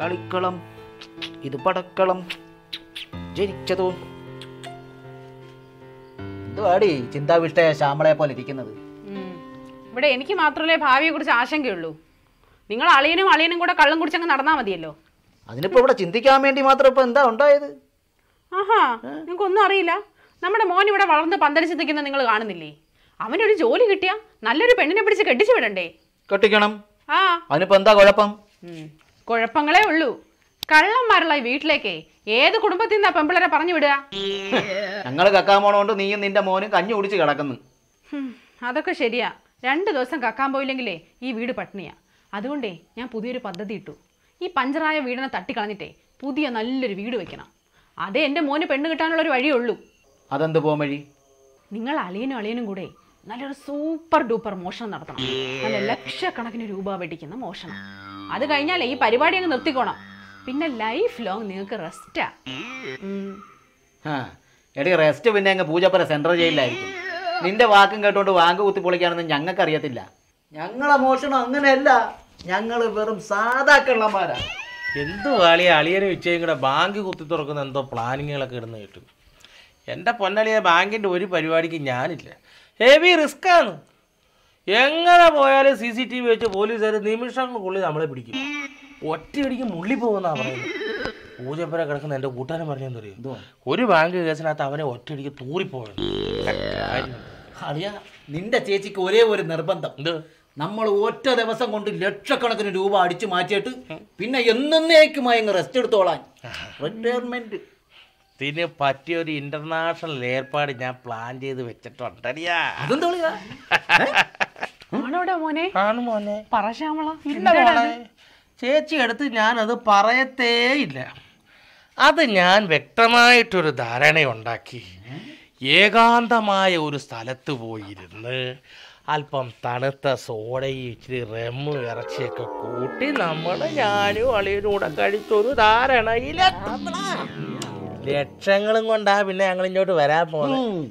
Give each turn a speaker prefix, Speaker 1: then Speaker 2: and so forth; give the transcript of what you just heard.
Speaker 1: കളിക്കളം ഇത് പടക്കളം. ജനിച്ചതോ? എന്തുവാടി ചിന്താവിഷ്ട ശ്യാമളയെ പോലെ ഇരിക്കുന്നത്?
Speaker 2: ഇവിടെ എനിക്ക് മാത്രമല്ലേ ഭാവിയെ കുറിച്ച് ആശങ്കയുള്ളൂ. നിങ്ങൾ അളിയനും അളിയനും കൂടെ കള്ളം കുടിച്ചങ്ങ് നടന്നാ മതിയല്ലോ.
Speaker 1: അതിനിപ്പോ ഇവിടെ ചിന്തിക്കാൻ വേണ്ടി മാത്രം ഇപ്പൊ എന്താ ഉണ്ടായത്?
Speaker 2: ആഹാ നിങ്ങൾക്ക് ഒന്നും അറിയില്ല. നമ്മുടെ മോൻ ഇവിടെ വളർന്ന് പന്തലിച്ച് നിൽക്കുന്ന നിങ്ങൾ കാണുന്നില്ലേ? അവനൊരു ജോലി കിട്ടിയ നല്ലൊരു പെണ്ണിനെ പിടിച്ച് കെട്ടിച്ചു വിടണ്ടേ?
Speaker 1: കെട്ടിക്കണം.
Speaker 2: ആ.
Speaker 1: അതിനിപ്പോ എന്താ കുഴപ്പം.
Speaker 2: കുഴപ്പങ്ങളേ ഉള്ളൂ. കള്ളന്മാരുള്ള വീട്ടിലേക്കേ ഏത് കുടുംബത്തിൽ നിന്നാ പെമ്പിളരെ പറഞ്ഞു വിടുക?
Speaker 1: ഞങ്ങൾ കക്കാൻ പോണോണ്ട് നീയും നിന്റെ മോനും കഞ്ഞി കുടിച്ച് കിടക്കുന്നു.
Speaker 2: അതൊക്കെ ശരിയാ. രണ്ട് ദിവസം കക്കാൻ പോയില്ലെങ്കിലേ ഈ വീട് പട്ടിണിയാ. അതുകൊണ്ടേ ഞാൻ പുതിയൊരു പദ്ധതി ഇട്ടു. ഈ പഞ്ചറായ വീടിനെ തട്ടിക്കളഞ്ഞിട്ടേ പുതിയ നല്ലൊരു വീട് വെക്കണം. അതേ എന്റെ മോന് പെണ്ണ് കിട്ടാനുള്ള ഒരു വഴിയേ ഉള്ളൂ.
Speaker 1: അതെന്ത് പോം വഴി
Speaker 2: നിങ്ങൾ അളിയനും അളിയനും കൂടെ നല്ലൊരു സൂപ്പർ ഡൂപ്പർ മോഷണം നടത്തണം. നല്ല ലക്ഷക്കണക്കിന് രൂപ വെടിക്കുന്ന മോഷണം. അത് കഴിഞ്ഞാലേ ഈ പരിപാടി അങ്ങ് നിർത്തിക്കോണം. പിന്നെ ലൈഫ് ലോങ് നിങ്ങൾക്ക് റെസ്റ്റാ
Speaker 1: ആ. എടി റെസ്റ്റ് പിന്നെ അങ്ങ് പൂജപ്പുര സെൻട്രൽ ജയിലിലായിരിക്കും നിന്റെ വാക്കും കേട്ടോണ്ട് വാങ്ക് കുത്തി പൊളിക്കാണെന്ന് ഞങ്ങൾക്ക് അറിയത്തില്ല ഞങ്ങളെ മോഷണം അങ്ങനെയല്ല. ഞങ്ങൾ വെറും സാധാ കള്ളന്മാരാ.
Speaker 3: എന്ത് വാളിയ അളിയനും ഇച്ചയും കൂടെ ബാങ്ക് കുത്തി തുറക്കുന്ന എന്തോ പ്ലാനിങ്ങുകളൊക്കെ ഇടുന്ന കേട്ടു. എന്റെ പൊന്നളിയ ബാങ്കിന്റെ ഒരു പരിപാടിക്ക് ഞാനില്ല. ഹെവി റിസ്ക് ആണ്. എങ്ങനെ പോയാലും സി സി ടി വി വെച്ച് പോലീസുകാർ നിമിഷങ്ങൾക്കുള്ളിൽ നമ്മളെ പിടിക്കും. ഒറ്റയടിക്ക് മുള്ളി പോകുന്നാ പറയുന്നത്. പൂജപ്പുര കിടക്കുന്ന എന്റെ കൂട്ടുകാരൻ പറഞ്ഞെന്ന് അറിയോ ഒരു ബാങ്ക് കേസിനകത്ത് അവനെ ഒറ്റയടിക്ക് തൂറിപ്പോയത്.
Speaker 1: അറിയാ നിന്റെ ചേച്ചിക്ക് ഒരേ ഒരു നിർബന്ധം.
Speaker 3: എന്ത്?
Speaker 1: നമ്മൾ ഒറ്റ ദിവസം കൊണ്ട് ലക്ഷക്കണക്കിന് രൂപ അടിച്ചു മാറ്റിയിട്ട് പിന്നെ എന്നേക്കുമായി റെസ്റ്റ് എടുത്തോളാൻ. റിട്ടയർമെന്റ്
Speaker 3: ഇതിന് പറ്റിയ ഒരു ഇന്റർനാഷണൽ ഏർപ്പാട് ഞാൻ പ്ലാൻ ചെയ്ത് വെച്ചിട്ടുണ്ടടിയാ
Speaker 1: അതെന്താ
Speaker 2: മോനെ
Speaker 3: ആണ് മോനെ ഇല്ല മോളെ ചേച്ചി അടുത്ത് ഞാനത് പറയത്തേ ഇല്ല അത് ഞാൻ വ്യക്തമായിട്ടൊരു ധാരണയുണ്ടാക്കി ഏകാന്തമായ ഒരു സ്ഥലത്ത് പോയിരുന്ന് അല്പം തണുത്ത സോഡയും ഇച്ചിരി റെമ്മ് ഇറച്ചിയൊക്കെ കൂട്ടി നമ്മൾ ഞാനും അളിയനും കൂടെ കഴിച്ചൊരു ധാരണയില്ല ലക്ഷങ്ങളും കൊണ്ടാ പിന്നെ ഞങ്ങൾ ഇങ്ങോട്ട് വരാൻ പോകുന്നത്